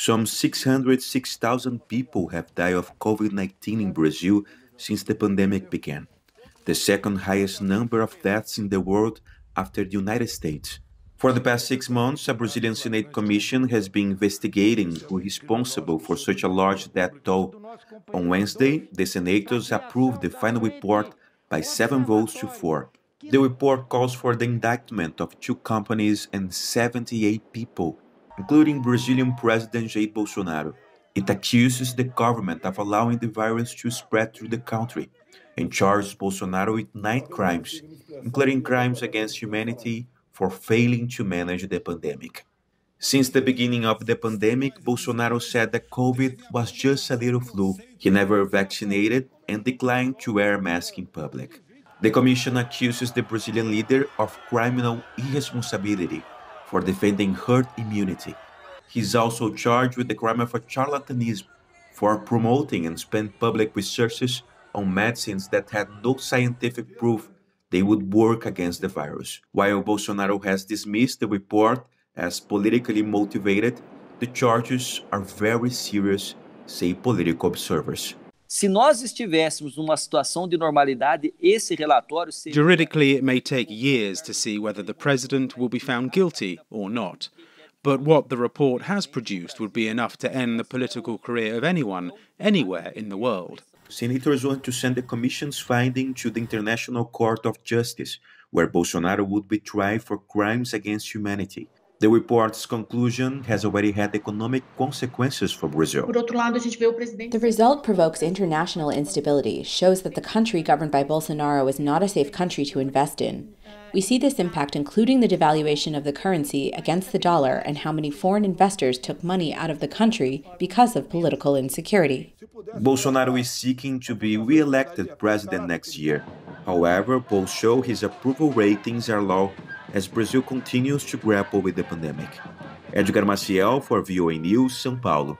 Some 606,000 people have died of COVID 19 in Brazil since the pandemic began, the second highest number of deaths in the world after the United States. For the past six months, a Brazilian Senate commission has been investigating who is responsible for such a large death toll. On Wednesday, the senators approved the final report by seven votes to four. The report calls for the indictment of two companies and 78 people, including Brazilian President Jair Bolsonaro. It accuses the government of allowing the virus to spread through the country and charges Bolsonaro with nine crimes, including crimes against humanity for failing to manage the pandemic. Since the beginning of the pandemic, Bolsonaro said that COVID was just a little flu. He never vaccinated and declined to wear a mask in public. The commission accuses the Brazilian leader of criminal irresponsibility for defending herd immunity. He is also charged with the crime of charlatanism for promoting and spending public resources on medicines that had no scientific proof they would work against the virus. While Bolsonaro has dismissed the report as politically motivated, the charges are very serious, say political observers. Se nós estivéssemos numa situação de normalidade, esse relatório seria... Juridically, it may take years to see whether the president will be found guilty or not. But what the report has produced would be enough to end the political career of anyone, anywhere in the world. Senators want to send the Commission's finding to the International Court of Justice, where Bolsonaro would be tried for crimes against humanity. The report's conclusion has already had economic consequences for Brazil. The result provokes international instability, shows that the country governed by Bolsonaro is not a safe country to invest in. We see this impact including the devaluation of the currency against the dollar and how many foreign investors took money out of the country because of political insecurity. Bolsonaro is seeking to be re-elected president next year. However, polls show his approval ratings are low as Brazil continues to grapple with the pandemic. Edgar Maciel for VOA News, São Paulo.